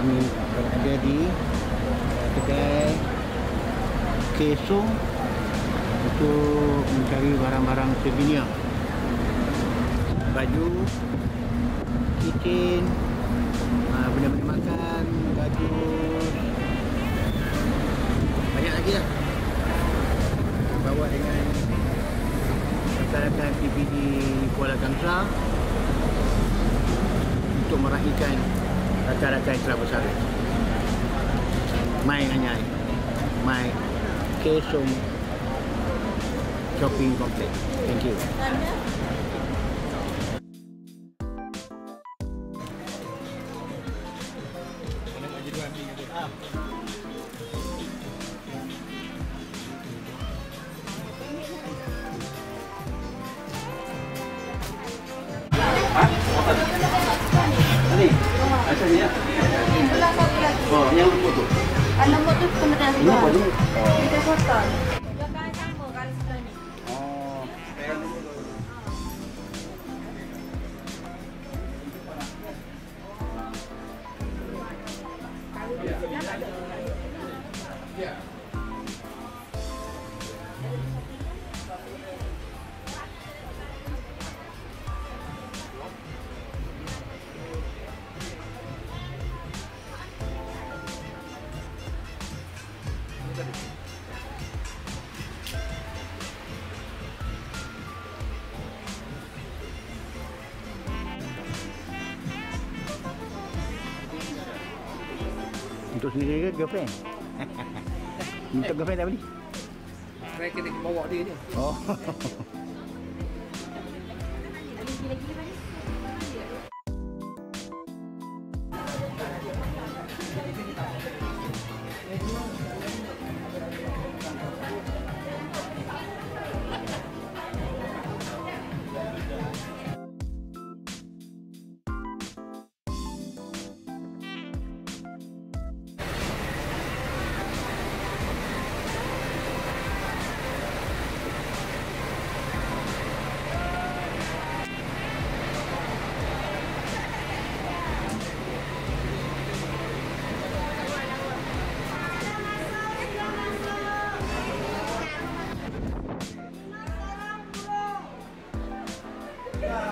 Kami berada di Kedai Kesung Untuk mencari barang-barang souvenir. Baju Kitchen ah, Benda-benda makan Baju. Banyak lagi lah. Bawa dengan Masyarakat PPD Kuala Kangsar untuk meraihkan rakan-rakan Islam Bersara. Mai Anyai. Mai Kesung Shopping Complex. Thank you. Ni, asalnya. Sebelah satu lagi. Oh, yang luput tu. Ah, nombor tu kemudian Ini apa ni? Kita foto. Untuk sendiri ke girlfriend? Untuk girlfriend tak beli? Saya kena bawa dia je. Oh. Yeah.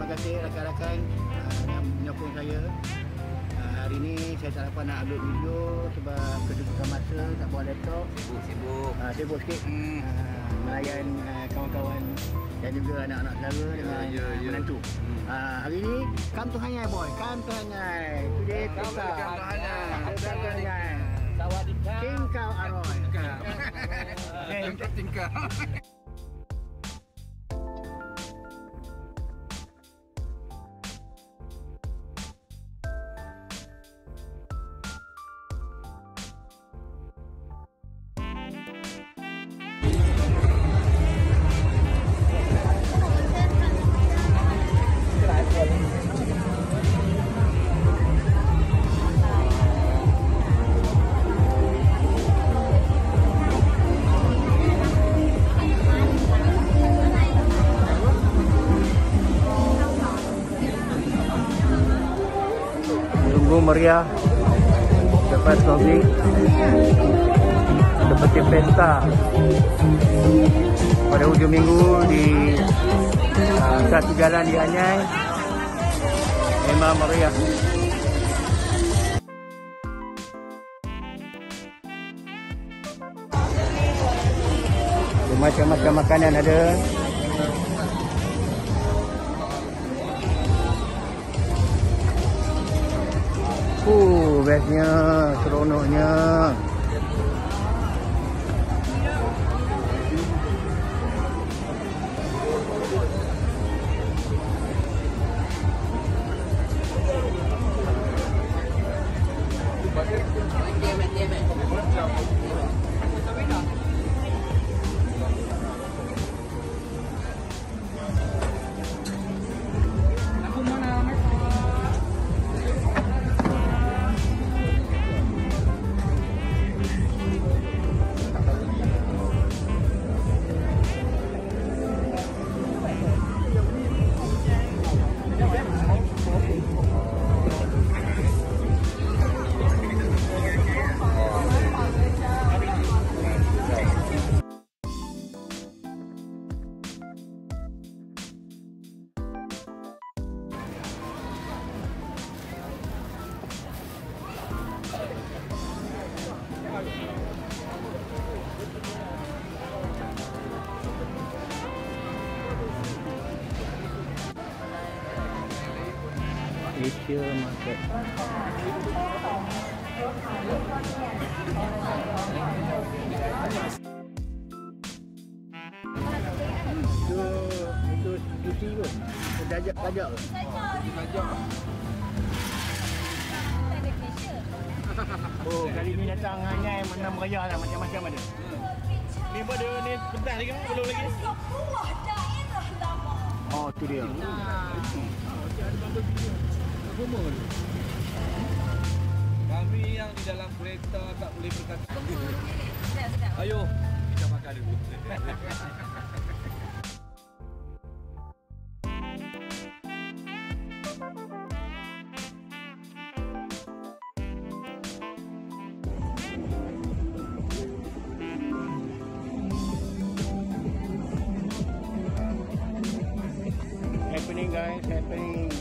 Terima kasih rakan-rakan uh, yang menyokong saya. Uh, hari ni saya tak dapat nak upload video sebab kedudukan masa tak bawa laptop. Sibuk-sibuk. Uh, sibuk sikit. Hmm. Uh, melayan uh, kawan-kawan dan juga anak-anak saudara dengan Ya, ya, ya. menantu. Hmm. Uh, hari ni come to Hanyai boy, come to Hanyai. Today Come to Hanyai. Come to Hanyai. King Kau Aroy. Okay. Tingkap. Meriah Lepas COVID Seperti pesta Pada hujung minggu Di uh, Satu jalan di Anyai. Memang meriah Macam-macam makanan ada bestnya, seronoknya. Asia Market. Itu itu cuci ke? Dajak dajak ke? Oh, kali ni datang hanya menam raya lah macam-macam ada. Ni pada ni pentas lagi kan? Belum lagi. Oh, tu dia. Kami yang di dalam kereta tak boleh berkata. Ayo, kita makan dulu. Happening guys, happening.